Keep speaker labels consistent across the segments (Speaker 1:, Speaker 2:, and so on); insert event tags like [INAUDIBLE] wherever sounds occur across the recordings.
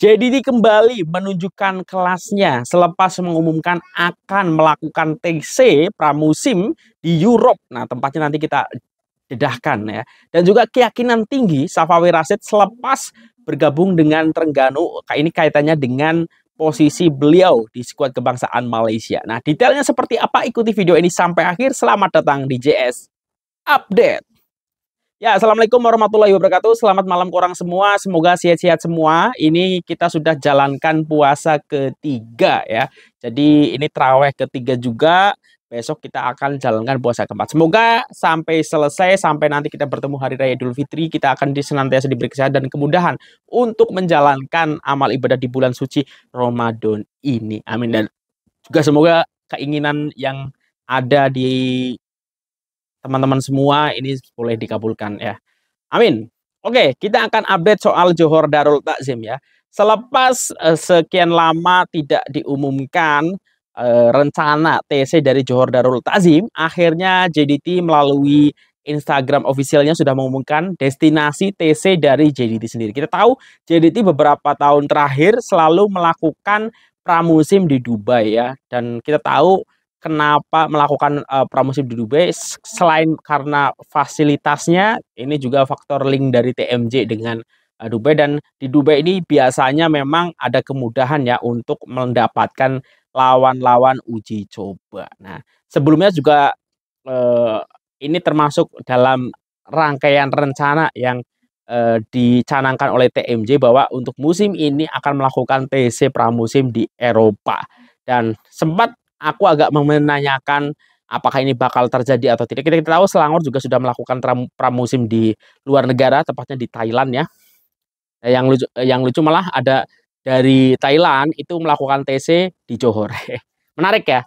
Speaker 1: JDT kembali menunjukkan kelasnya selepas mengumumkan akan melakukan TC pramusim di Europe. Nah, tempatnya nanti kita dedahkan ya. Dan juga keyakinan tinggi Safawi Rasid selepas bergabung dengan Trengganu. Ini kaitannya dengan posisi beliau di skuad kebangsaan Malaysia. Nah, detailnya seperti apa? Ikuti video ini sampai akhir. Selamat datang di JS Update. Ya, Assalamualaikum warahmatullahi wabarakatuh. Selamat malam kurang semua. Semoga sehat-sehat semua. Ini kita sudah jalankan puasa ketiga ya. Jadi ini terawih ketiga juga. Besok kita akan jalankan puasa keempat. Semoga sampai selesai, sampai nanti kita bertemu Hari Raya Idul Fitri, kita akan senantiasa diberi kesehatan dan kemudahan untuk menjalankan amal ibadah di bulan suci Ramadan ini. Amin. Dan juga semoga keinginan yang ada di teman-teman semua ini boleh dikabulkan ya. Amin. Oke, kita akan update soal Johor Darul Takzim ya. Selepas uh, sekian lama tidak diumumkan uh, rencana TC dari Johor Darul Takzim, akhirnya JDT melalui Instagram officialnya sudah mengumumkan destinasi TC dari JDT sendiri. Kita tahu JDT beberapa tahun terakhir selalu melakukan pramusim di Dubai ya dan kita tahu kenapa melakukan uh, pramusim di Dubai selain karena fasilitasnya ini juga faktor link dari TMJ dengan uh, Dubai dan di Dubai ini biasanya memang ada kemudahan ya untuk mendapatkan lawan-lawan uji coba. Nah, sebelumnya juga uh, ini termasuk dalam rangkaian rencana yang uh, dicanangkan oleh TMJ bahwa untuk musim ini akan melakukan TC pramusim di Eropa. Dan sempat aku agak menanyakan apakah ini bakal terjadi atau tidak. Kita, kita tahu Selangor juga sudah melakukan pramusim di luar negara, tepatnya di Thailand ya. Yang lucu, yang lucu malah ada dari Thailand itu melakukan TC di Johor. [LAUGHS] Menarik ya.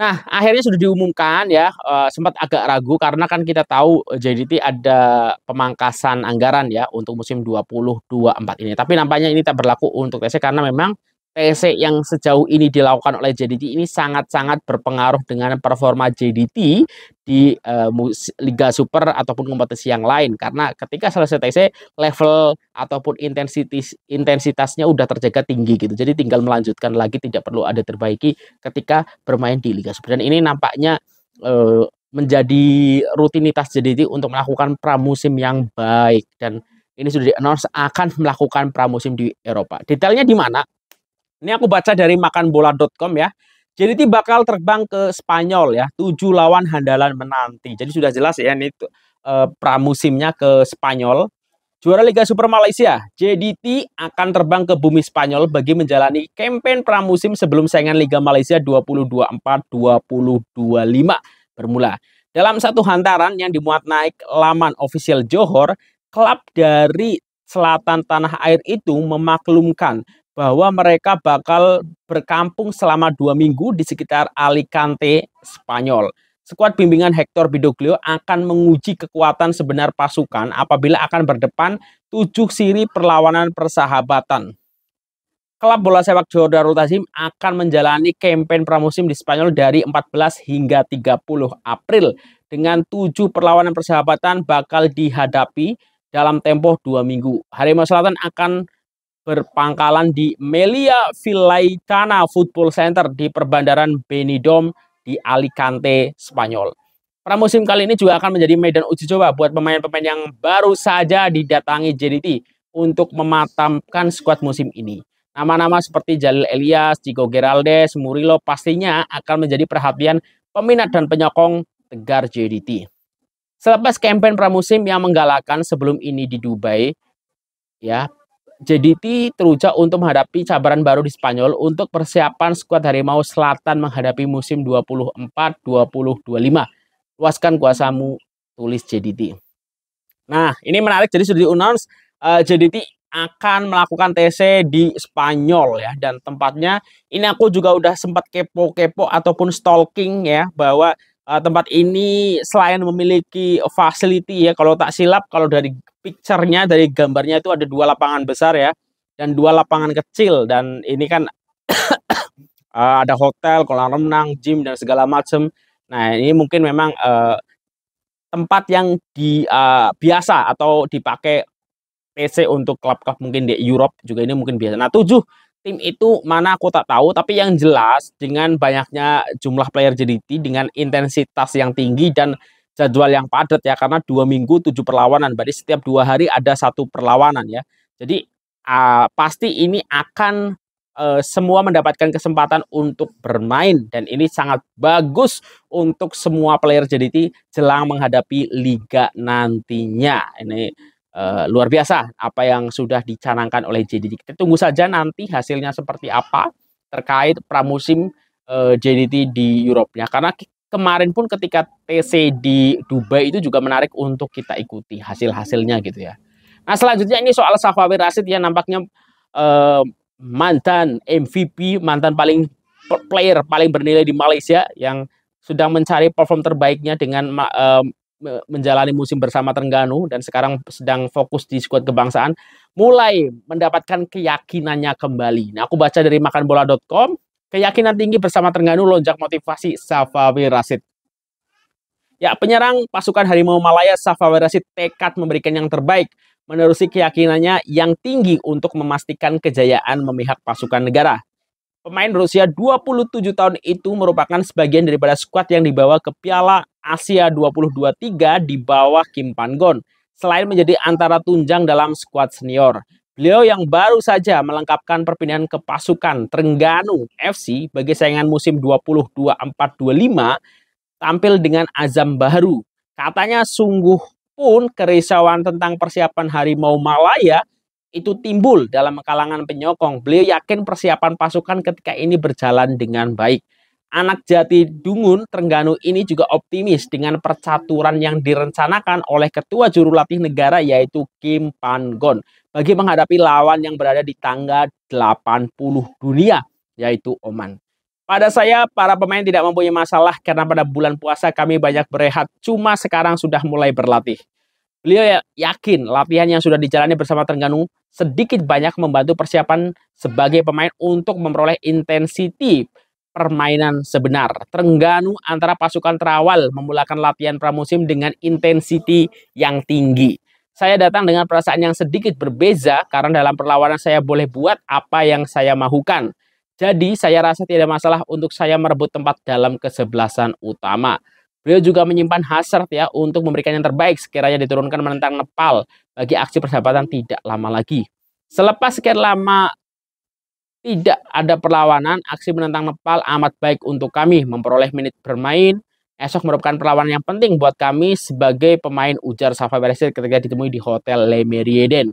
Speaker 1: Nah, akhirnya sudah diumumkan ya, uh, sempat agak ragu karena kan kita tahu JDT ada pemangkasan anggaran ya untuk musim 2024 ini. Tapi nampaknya ini tak berlaku untuk TC karena memang TC yang sejauh ini dilakukan oleh JDT ini sangat-sangat berpengaruh dengan performa JDT di uh, Liga Super ataupun kompetisi yang lain karena ketika selesai TC level ataupun intensitas intensitasnya udah terjaga tinggi gitu jadi tinggal melanjutkan lagi tidak perlu ada terbaiki ketika bermain di Liga Super dan ini nampaknya uh, menjadi rutinitas JDT untuk melakukan pramusim yang baik dan ini sudah di-announce akan melakukan pramusim di Eropa. Detailnya di mana? Ini aku baca dari makanbola.com ya. Jadi bakal terbang ke Spanyol ya. Tujuh lawan handalan menanti. Jadi sudah jelas ya ini uh, pramusimnya ke Spanyol. Juara Liga Super Malaysia, JDT akan terbang ke bumi Spanyol bagi menjalani kampanye pramusim sebelum saingan Liga Malaysia 2024-2025 bermula. Dalam satu hantaran yang dimuat naik laman official Johor, klub dari selatan tanah air itu memaklumkan bahwa mereka bakal berkampung selama dua minggu di sekitar Alicante, Spanyol. Skuad bimbingan Hector Bidoglio akan menguji kekuatan sebenar pasukan apabila akan berdepan tujuh siri perlawanan persahabatan. Klub bola sepak Johor Darul Tazim akan menjalani kampanye pramusim di Spanyol dari 14 hingga 30 April dengan tujuh perlawanan persahabatan bakal dihadapi dalam tempo dua minggu. Harimau Selatan akan berpangkalan di Melia Villaitana Football Center di Perbandaran Benidorm di Alicante, Spanyol. Pramusim kali ini juga akan menjadi medan uji coba buat pemain-pemain yang baru saja didatangi JDT untuk mematamkan skuad musim ini. Nama-nama seperti Jalil Elias, Chico Geraldes, Murilo pastinya akan menjadi perhatian peminat dan penyokong Tegar JDT. Selepas kampanye pramusim yang menggalakkan sebelum ini di Dubai, ya JDT teruja untuk menghadapi cabaran baru di Spanyol untuk persiapan skuad Harimau Selatan menghadapi musim 24-2025. Luaskan kuasamu, tulis JDT. Nah, ini menarik. Jadi sudah di-announce uh, eh, JDT akan melakukan TC di Spanyol ya dan tempatnya ini aku juga udah sempat kepo-kepo ataupun stalking ya bahwa uh, tempat ini selain memiliki facility ya kalau tak silap kalau dari picture-nya dari gambarnya itu ada dua lapangan besar ya dan dua lapangan kecil dan ini kan uh, [COUGHS] ada hotel, kolam renang, gym dan segala macam. Nah, ini mungkin memang uh, tempat yang di uh, biasa atau dipakai TC untuk klub-klub mungkin di Europe juga ini mungkin biasa. Nah, tujuh tim itu mana aku tak tahu, tapi yang jelas dengan banyaknya jumlah player JDT dengan intensitas yang tinggi dan jadwal yang padat ya karena dua minggu tujuh perlawanan, berarti setiap dua hari ada satu perlawanan ya. Jadi uh, pasti ini akan uh, semua mendapatkan kesempatan untuk bermain dan ini sangat bagus untuk semua player JDT jelang menghadapi liga nantinya. Ini uh, luar biasa apa yang sudah dicanangkan oleh JDT. Kita tunggu saja nanti hasilnya seperti apa terkait pramusim uh, eh, JDT di Eropa ya. Karena kemarin pun ketika TC di Dubai itu juga menarik untuk kita ikuti hasil-hasilnya gitu ya. Nah selanjutnya ini soal Safawi Rasid ya nampaknya uh, mantan MVP, mantan paling player paling bernilai di Malaysia yang sedang mencari perform terbaiknya dengan uh, menjalani musim bersama Terengganu dan sekarang sedang fokus di skuad kebangsaan mulai mendapatkan keyakinannya kembali. Nah, aku baca dari makanbola.com, keyakinan tinggi bersama Terengganu lonjak motivasi Safawi Rasid. Ya, penyerang pasukan Harimau Malaya Safawi Rasid tekad memberikan yang terbaik menerusi keyakinannya yang tinggi untuk memastikan kejayaan memihak pasukan negara. Pemain berusia 27 tahun itu merupakan sebagian daripada skuad yang dibawa ke Piala Asia 2023 di bawah Kim Pan-gon. Selain menjadi antara tunjang dalam skuad senior, beliau yang baru saja melengkapkan perpindahan ke pasukan Trengganu FC bagi saingan musim 2024-25 tampil dengan azam baru. Katanya sungguh pun kerisauan tentang persiapan Harimau Malaya itu timbul dalam kalangan penyokong. Beliau yakin persiapan pasukan ketika ini berjalan dengan baik. Anak jati Dungun Trengganu ini juga optimis dengan percaturan yang direncanakan oleh ketua juru latih negara yaitu Kim Pan-gon bagi menghadapi lawan yang berada di tangga 80 dunia yaitu Oman. Pada saya, para pemain tidak mempunyai masalah karena pada bulan puasa kami banyak berehat, cuma sekarang sudah mulai berlatih. Beliau ya yakin latihan yang sudah dijalani bersama Terengganu sedikit banyak membantu persiapan sebagai pemain untuk memperoleh intensiti permainan sebenar. Terengganu antara pasukan terawal memulakan latihan pramusim dengan intensiti yang tinggi. Saya datang dengan perasaan yang sedikit berbeza karena dalam perlawanan saya boleh buat apa yang saya mahukan. Jadi saya rasa tidak masalah untuk saya merebut tempat dalam kesebelasan utama. Beliau juga menyimpan hasrat ya untuk memberikan yang terbaik sekiranya diturunkan menentang Nepal bagi aksi persahabatan tidak lama lagi. Selepas sekian lama tidak ada perlawanan, aksi menentang Nepal amat baik untuk kami memperoleh menit bermain. Esok merupakan perlawanan yang penting buat kami sebagai pemain ujar Safa Beresit ketika ditemui di Hotel Le Merieden.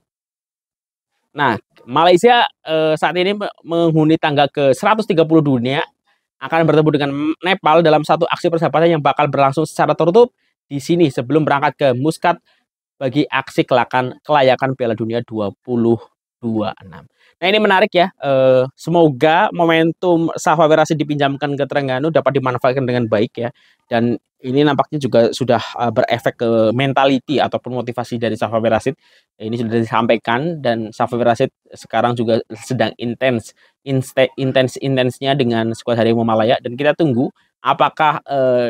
Speaker 1: Nah, Malaysia eh, saat ini menghuni tangga ke 130 dunia akan bertemu dengan Nepal dalam satu aksi persahabatan yang bakal berlangsung secara tertutup di sini sebelum berangkat ke Muscat bagi aksi kelakan kelayakan Piala Dunia 2026. Nah ini menarik ya. Eh, semoga momentum Safa Berasi dipinjamkan ke Terengganu dapat dimanfaatkan dengan baik ya. Dan ini nampaknya juga sudah uh, berefek ke mentality ataupun motivasi dari Safa. Ini sudah disampaikan dan Safa sekarang juga sedang intens intens intensnya dengan skuad Harimau Malaya dan kita tunggu apakah uh,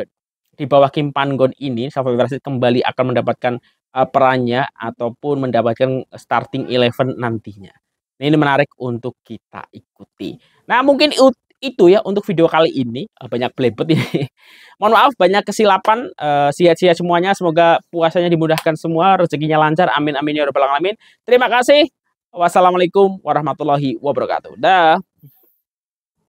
Speaker 1: di bawah Kim Panggon ini Safa kembali akan mendapatkan uh, perannya ataupun mendapatkan starting eleven nantinya. Nah, ini menarik untuk kita ikuti. Nah, mungkin itu ya untuk video kali ini. Eh, banyak belibet ini. [LAUGHS] Mohon maaf banyak kesilapan. Uh, Sia-sia semuanya. Semoga puasanya dimudahkan semua, rezekinya lancar. Amin amin ya rabbal alamin. Terima kasih. Wassalamualaikum warahmatullahi wabarakatuh. Dah.